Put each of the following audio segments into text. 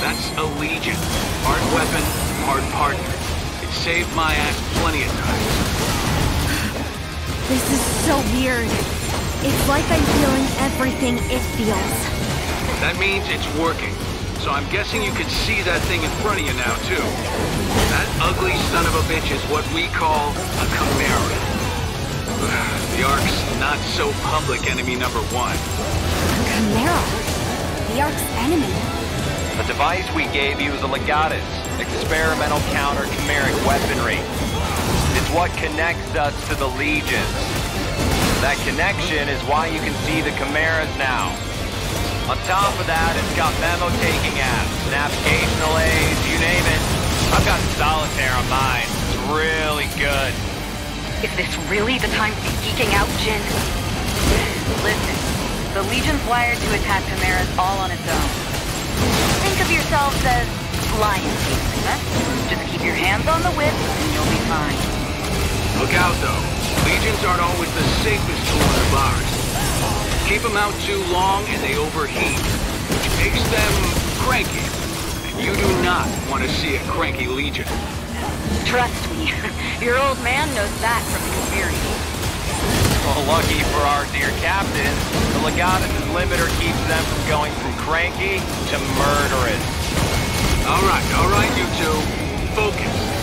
That's a Legion. Hard weapon, hard partner. It saved my ass plenty of times. This is so weird. It's like I'm feeling everything it feels. That means it's working. So I'm guessing you can see that thing in front of you now, too. That ugly son of a bitch is what we call a Chimera. The Ark's not so public enemy number one. A Chimera? The Ark's enemy? The device we gave you is a Legatus, experimental counter-chimeric weaponry. It's what connects us to the Legions. That connection is why you can see the Chimeras now. On top of that, it's got memo-taking apps, navigational aids, you name it. I've got solitaire on mine. It's really good. Is this really the time to be geeking out, Jin? Listen, the Legion's wired to attack Chimeras all on its own. Think of yourselves as lion? Just keep your hands on the whip and you'll be fine. Look out, though. Legions aren't always the safest tool in the box. Keep them out too long and they overheat, which makes them cranky. And you do not want to see a cranky Legion. Trust me, your old man knows that from experience. Lucky for our dear captain, the Legatus' limiter keeps them from going from cranky to murderous. All right, all right, you two. Focus.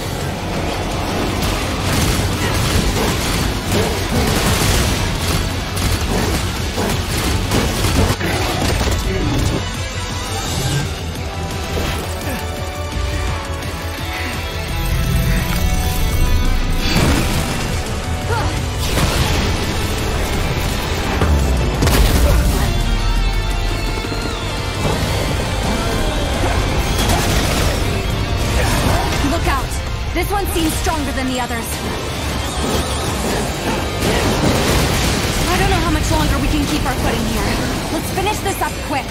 Than the others. I don't know how much longer we can keep our footing here. Let's finish this up quick.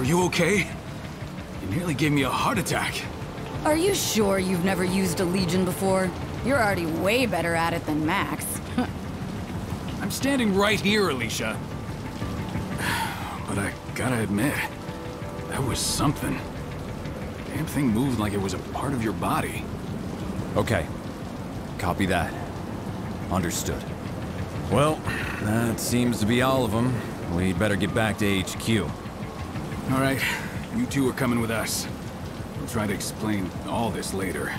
Are you okay? You nearly gave me a heart attack. Are you sure you've never used a Legion before? You're already way better at it than Max. I'm standing right here, Alicia. But I gotta admit, that was something. Damn thing moved like it was a part of your body. Okay. Copy that. Understood. Well, that seems to be all of them. We'd better get back to HQ. All right, you two are coming with us. We'll try to explain all this later.